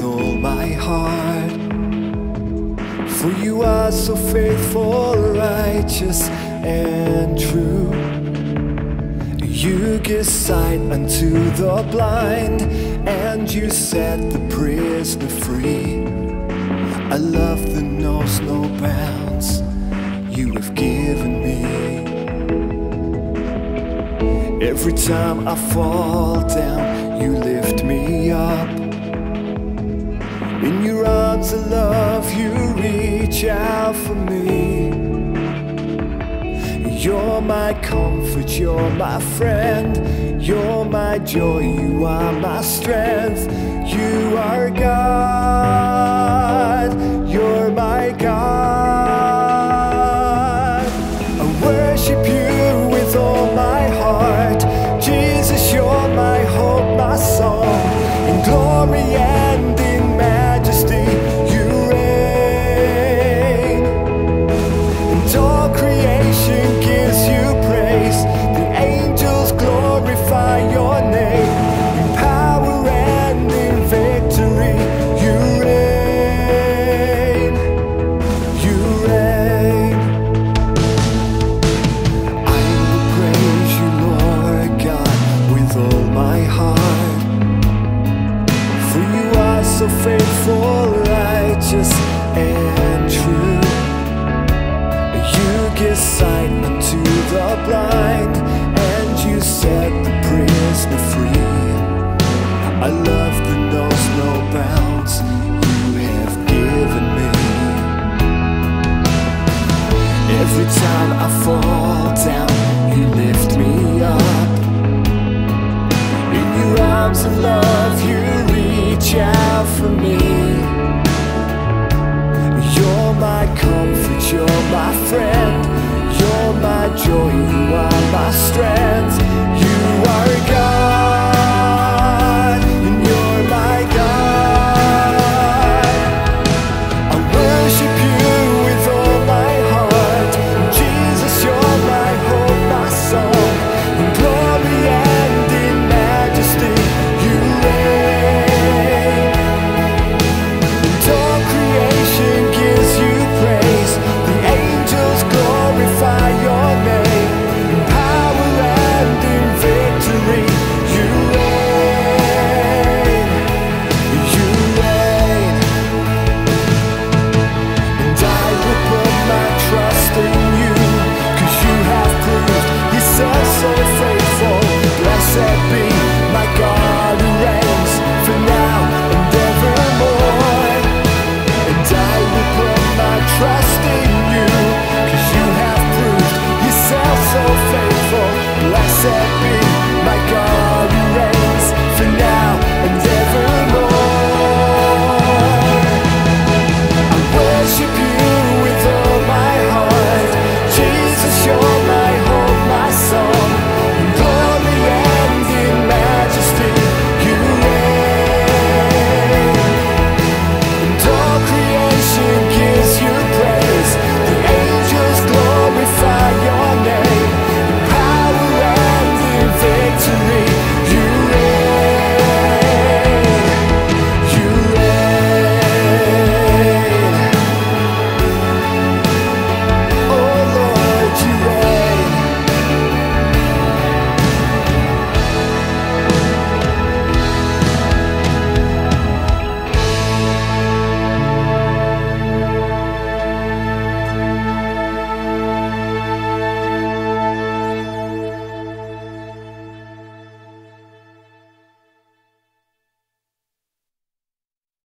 with all my heart. For you are so faithful, righteous, and true. You give sight unto the blind, and you set the prisoner free. I love that knows no bounds you have given me. Every time I fall down, you lift me up. In your arms of love, you reach out for me. You're my comfort, you're my friend, you're my joy, you are my strength. You are God, you're my God. I worship you with all my heart. Jesus, you're my hope, my song. In glory love that knows no bounds you have given me. Every time I fall down, you lift me up. In your arms of love, you reach out for me. You're my comfort, you're my friend, you're my joy,